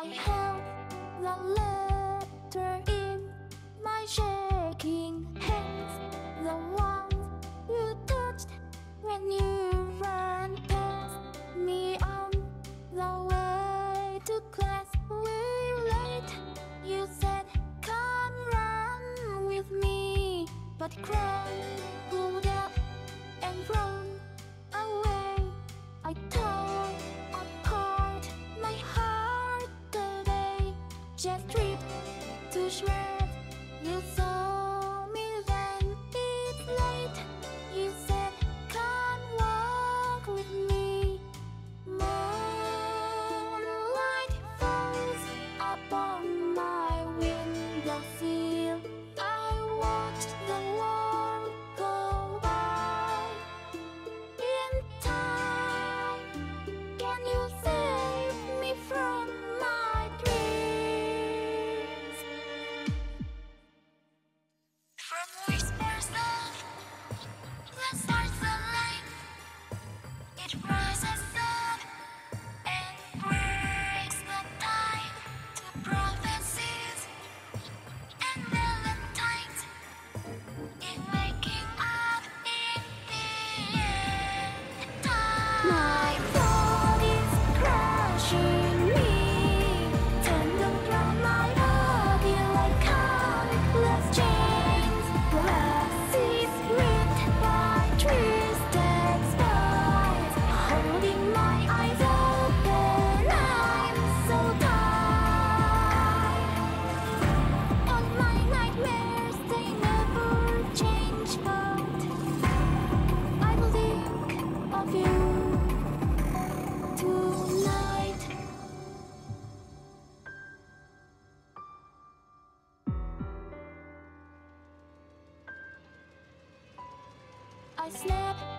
I have the letter in my shaking hands. The one you touched when you Jet trip to Schweiz. My dog is crashing. Snap.